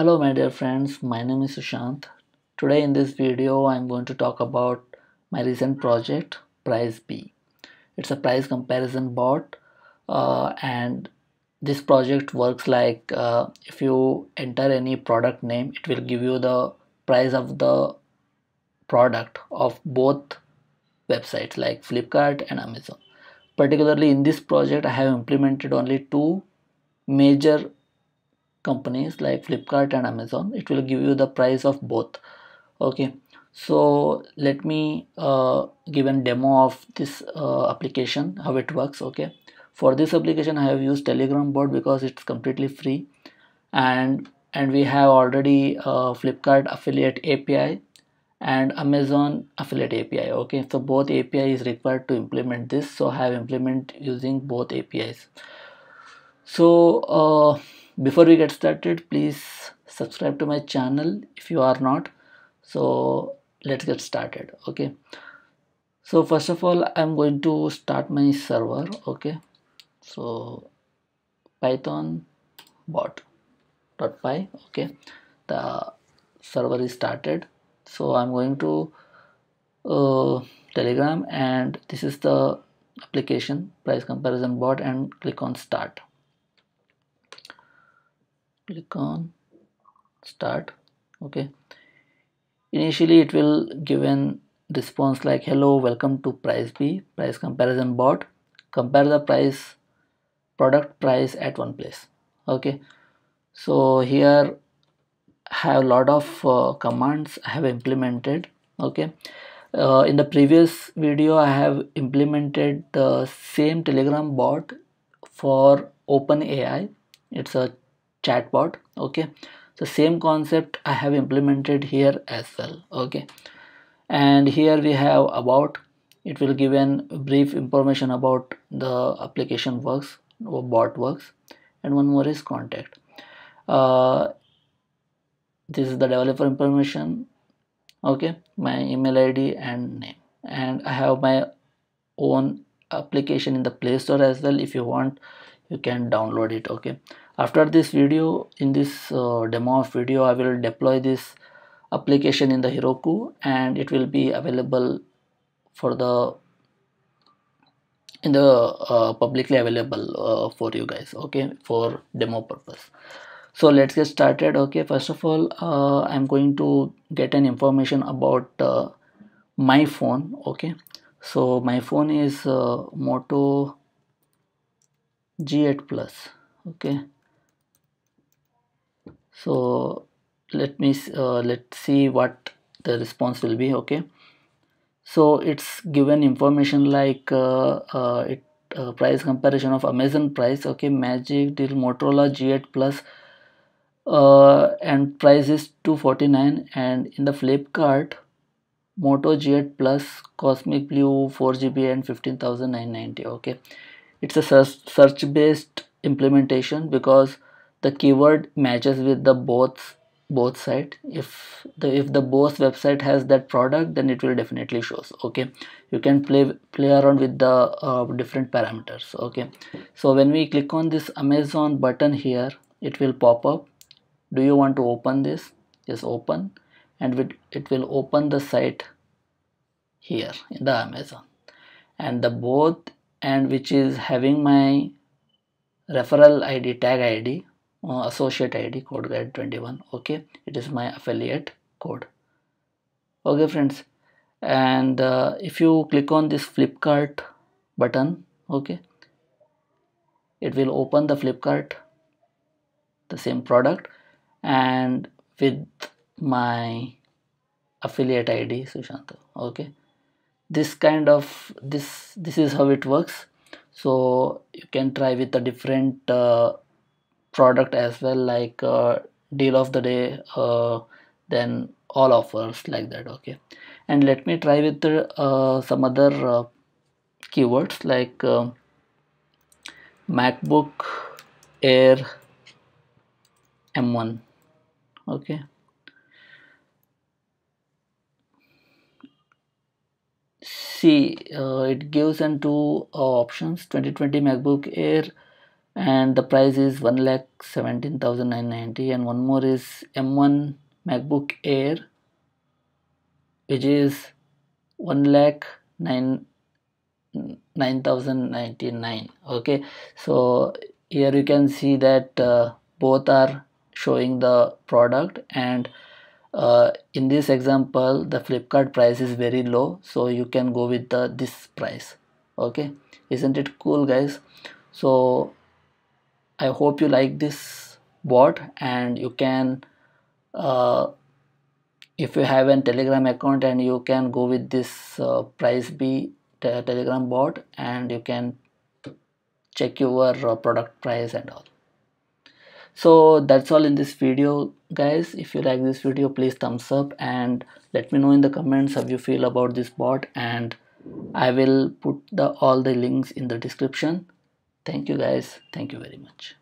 Hello my dear friends, my name is Sushant. Today in this video I'm going to talk about my recent project PriceBee. It's a price comparison bot uh, and this project works like uh, if you enter any product name it will give you the price of the product of both websites like Flipkart and Amazon. Particularly in this project I have implemented only two major companies like Flipkart and Amazon it will give you the price of both. Okay. So let me uh, give a demo of this uh, application how it works okay. For this application I have used telegram bot because it's completely free. And and we have already uh, Flipkart affiliate API and Amazon affiliate API okay. So both API is required to implement this. So I have implement using both APIs so uh, before we get started please subscribe to my channel if you are not. So let's get started okay? So first of all i'm going to start my server okay? So python bot dot py okay? The server is started. So i'm going to uh, telegram and this is the application price comparison bot and click on start click on start. Okay. Initially it will give an response like hello welcome to PriceBee price comparison bot. Compare the price product price at one place. Okay. So here I have a lot of uh, commands I have implemented. Okay. Uh, in the previous video I have implemented the same telegram bot for OpenAI. It's a chatbot okay? So same concept I have implemented here as well okay? And here we have about it will give an brief information about the application works or bot works. And one more is contact. Uh, this is the developer information okay? My email id and name. And I have my own application in the play store as well if you want you can download it okay? After this video in this uh, demo of video I will deploy this application in the Heroku and it will be available for the in the uh, publicly available uh, for you guys okay? For demo purpose. So let's get started okay? First of all uh, I'm going to get an information about uh, my phone okay? So my phone is uh, Moto G8 plus okay? So let me uh, let's see what the response will be okay? So it's given information like uh, uh, it uh, price comparison of Amazon price okay? Magic deal Motorola G8 plus uh, and price is 249 and in the Flipkart Moto G8 plus Cosmic Blue 4GB and 15,990 okay it's a search, based implementation because the keyword matches with the both both side if the if the both website has that product then it will definitely shows okay? You can play play around with the uh, different parameters okay? So when we click on this amazon button here it will pop up. Do you want to open this? Just open. And with it will open the site here in the amazon. And the both and which is having my referral id tag id uh, associate id code guide 21 okay it is my affiliate code. Okay friends. And uh, if you click on this flipkart button okay it will open the flipkart the same product and with my affiliate id sushanto okay this kind of this this is how it works. So you can try with a different uh, product as well like uh, deal of the day uh, then all offers like that okay? And let me try with uh, some other uh, keywords like uh, macbook air m1 okay see uh, it gives and two options 2020 macbook air and the price is 1 lakh 17,990 and one more is M1 MacBook Air which is 1 lakh 9 9099 okay so here you can see that uh, both are showing the product and uh, in this example the Flipkart price is very low so you can go with the this price. Okay? Isn't it cool guys? So I hope you like this bot and you can uh, if you have a telegram account and you can go with this uh, PriceBee telegram bot and you can check your uh, product price and all so that's all in this video guys. If you like this video please thumbs up and let me know in the comments how you feel about this bot and i will put the all the links in the description. Thank you guys. Thank you very much